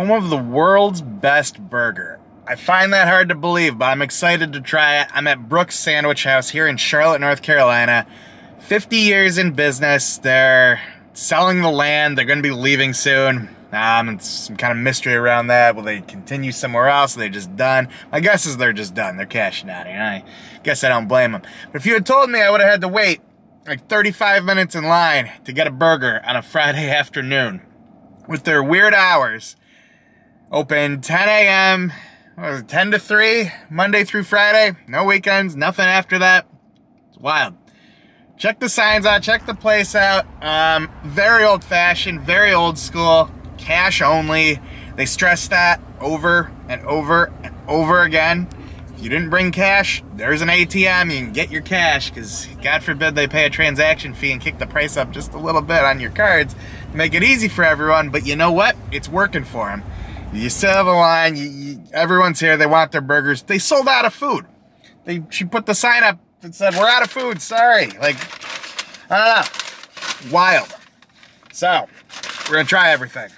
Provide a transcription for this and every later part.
home of the world's best burger. I find that hard to believe, but I'm excited to try it. I'm at Brooks Sandwich House here in Charlotte, North Carolina. 50 years in business. They're selling the land. They're going to be leaving soon. Um, it's some kind of mystery around that. Will they continue somewhere else? Are they just done? My guess is they're just done. They're cashing out. And I guess I don't blame them. But if you had told me I would have had to wait like 35 minutes in line to get a burger on a Friday afternoon with their weird hours, open 10 a.m., 10 to 3, Monday through Friday, no weekends, nothing after that. It's wild. Check the signs out, check the place out. Um, very old fashioned, very old school cash only. They stress that over and over and over again. If you didn't bring cash, there's an ATM. You can get your cash because God forbid they pay a transaction fee and kick the price up just a little bit on your cards make it easy for everyone. But you know what? It's working for them. You still have a line. You, you, everyone's here. They want their burgers. They sold out of food. They she put the sign up that said, "We're out of food. Sorry." Like, I don't know. Wild. So we're gonna try everything.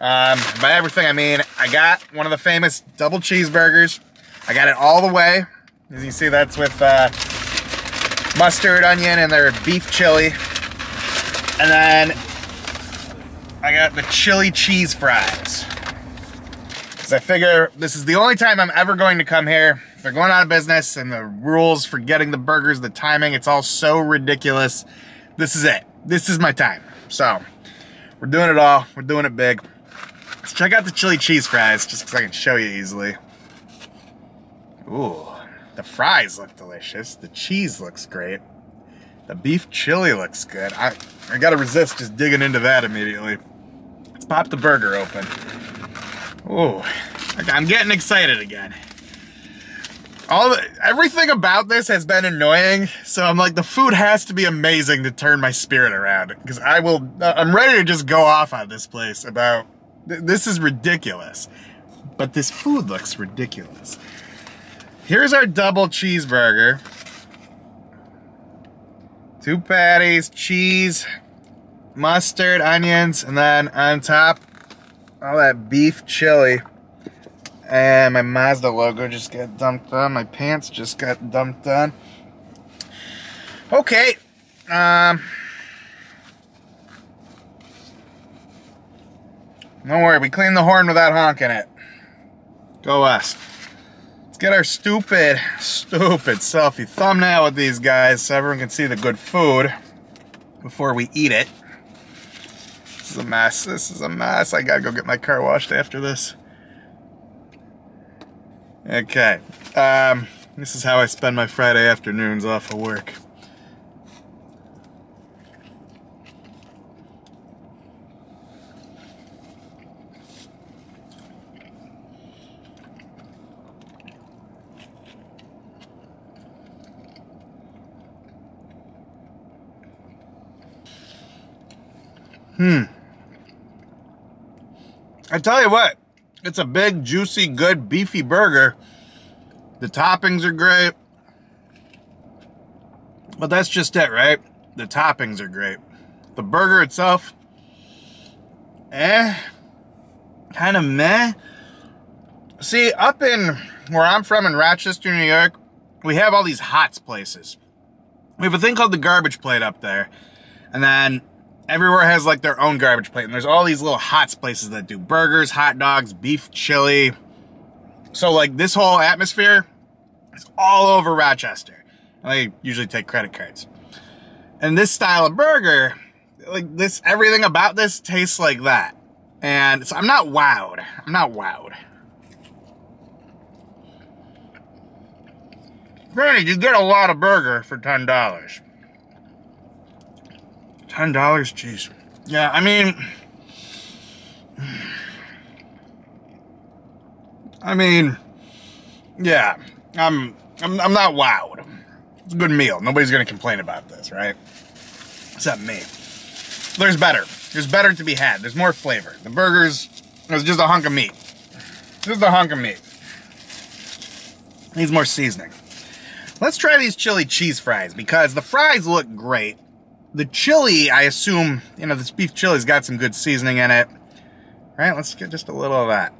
Um, by everything, I mean, I got one of the famous double cheeseburgers. I got it all the way. As you see, that's with uh, mustard, onion, and their beef chili. And then I got the chili cheese fries. Because I figure this is the only time I'm ever going to come here. They're going out of business and the rules for getting the burgers, the timing, it's all so ridiculous. This is it. This is my time. So, we're doing it all. We're doing it big. Let's check out the chili cheese fries, just because I can show you easily. Ooh, the fries look delicious. The cheese looks great. The beef chili looks good. I, I gotta resist just digging into that immediately. Let's pop the burger open. Ooh, I'm getting excited again. All the, everything about this has been annoying, so I'm like, the food has to be amazing to turn my spirit around. Because I will, uh, I'm ready to just go off on this place about this is ridiculous. But this food looks ridiculous. Here's our double cheeseburger. Two patties, cheese, mustard, onions, and then on top, all that beef chili. And my Mazda logo just got dumped on. My pants just got dumped on. Okay. Um... Don't worry, we cleaned the horn without honking it. Go us. Let's get our stupid, stupid selfie thumbnail with these guys so everyone can see the good food before we eat it. Is a mess. This is a mess. I gotta go get my car washed after this. Okay. Um, this is how I spend my Friday afternoons off of work. Hmm. I tell you what, it's a big, juicy, good, beefy burger. The toppings are great. But that's just it, right? The toppings are great. The burger itself, eh, kind of meh. See, up in where I'm from in Rochester, New York, we have all these HOTS places. We have a thing called the garbage plate up there. And then everywhere has like their own garbage plate. And there's all these little HOTS places that do burgers, hot dogs, beef chili. So like this whole atmosphere is all over Rochester. And I usually take credit cards. And this style of burger, like this, everything about this tastes like that. And so I'm not wowed. I'm not wowed. Granted, you get a lot of burger for $10. Ten dollars, jeez. Yeah, I mean, I mean, yeah, I'm, I'm, I'm not wowed. It's a good meal. Nobody's gonna complain about this, right? Except me. There's better. There's better to be had. There's more flavor. The burgers was just a hunk of meat. Just a hunk of meat. Needs more seasoning. Let's try these chili cheese fries because the fries look great the chili, I assume, you know, this beef chili's got some good seasoning in it. Right? Let's get just a little of that.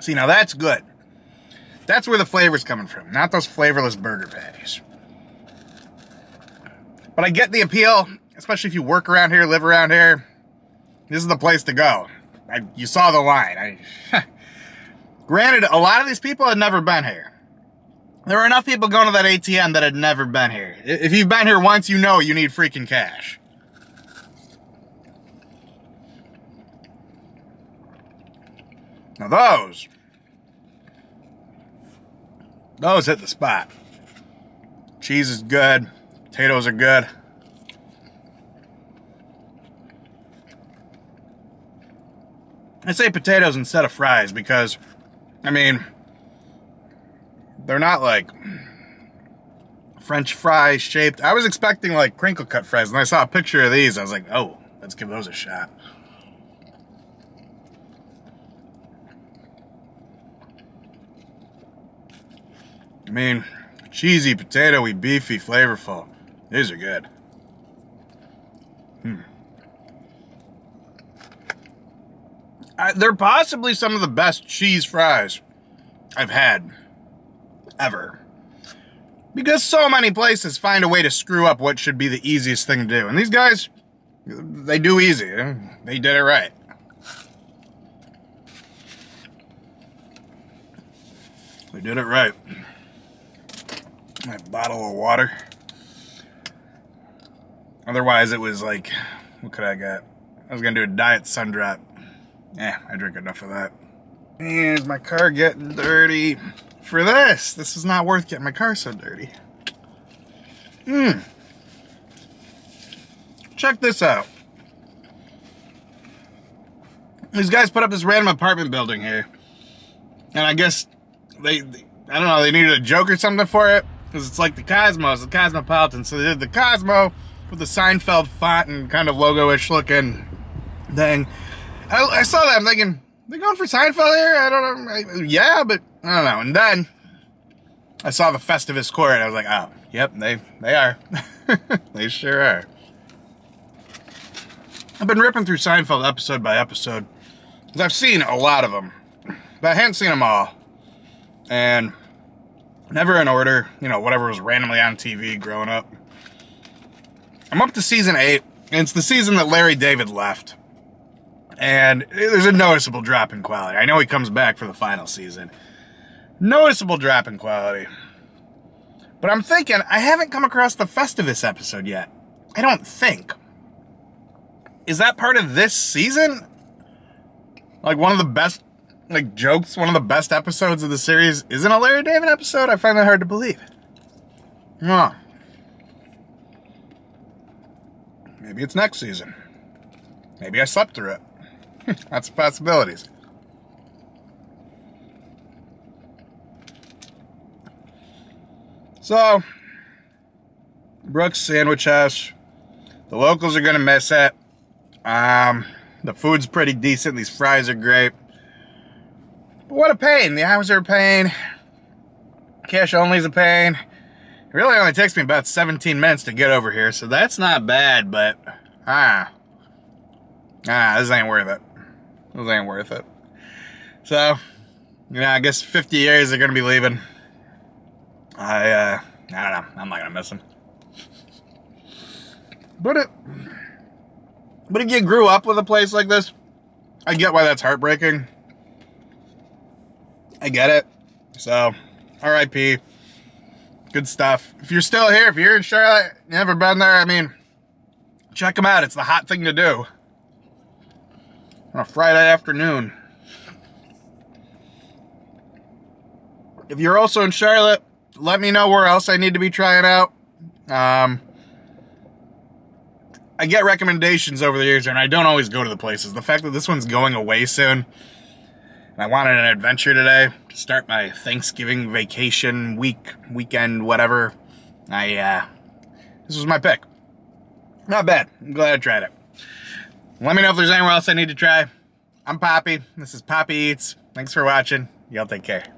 See, now that's good. That's where the flavor's coming from, not those flavorless burger patties. But I get the appeal, especially if you work around here, live around here. This is the place to go. I, you saw the line. I, granted, a lot of these people had never been here. There were enough people going to that ATM that had never been here. If you've been here once, you know you need freaking cash. Now those, those hit the spot. Cheese is good. Potatoes are good. I say potatoes instead of fries because, I mean, they're not like French fry shaped. I was expecting like crinkle cut fries, and I saw a picture of these. I was like, oh, let's give those a shot. I mean, cheesy, potatoey, beefy, flavorful. These are good. Hmm. I, they're possibly some of the best cheese fries I've had ever. Because so many places find a way to screw up what should be the easiest thing to do. And these guys, they do easy. They did it right. They did it right. My bottle of water. Otherwise, it was like, what could I get? I was gonna do a diet sundrop. Yeah, I drink enough of that. And my car getting dirty? For this, this is not worth getting my car so dirty. Mmm. Check this out. These guys put up this random apartment building here. And I guess they, they I don't know, they needed a joke or something for it. Because it's like the Cosmos, the Cosmopolitan. So they did the Cosmo with the Seinfeld font and kind of logo-ish looking thing. I, I saw that. I'm thinking, they're going for Seinfeld here? I don't know. I, yeah, but I don't know. And then I saw the Festivus Court. I was like, oh, yep, they they are. they sure are. I've been ripping through Seinfeld episode by episode. Because I've seen a lot of them. But I hadn't seen them all. And never in order. You know, whatever was randomly on TV growing up. I'm up to season 8. And it's the season that Larry David left and there's a noticeable drop in quality. I know he comes back for the final season. Noticeable drop in quality. But I'm thinking, I haven't come across the Festivus episode yet. I don't think. Is that part of this season? Like one of the best, like jokes, one of the best episodes of the series isn't a Larry David episode? I find that hard to believe. Oh. Maybe it's next season. Maybe I slept through it. That's possibilities. So, Brooks Sandwich House. The locals are going to miss it. Um, the food's pretty decent. These fries are great. But what a pain. The hours are a pain. Cash only is a pain. It really only takes me about 17 minutes to get over here, so that's not bad, but ah. Ah, this ain't worth it. This ain't worth it. So, you know, I guess 50 years they're gonna be leaving. I, uh, I don't know. I'm not gonna miss him. But it, but if you grew up with a place like this, I get why that's heartbreaking. I get it. So, RIP. Good stuff. If you're still here, if you're in Charlotte, never been there, I mean, check them out. It's the hot thing to do on a Friday afternoon. If you're also in Charlotte, let me know where else I need to be trying out. Um, I get recommendations over the years, and I don't always go to the places. The fact that this one's going away soon, and I wanted an adventure today to start my Thanksgiving vacation week, weekend, whatever. I, uh, this was my pick. Not bad. I'm glad I tried it. Let me know if there's anywhere else I need to try. I'm Papi. This is PapiEats. Thanks for watching. Y'all take care.